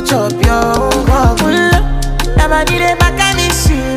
go chop your own Never need a back and issue.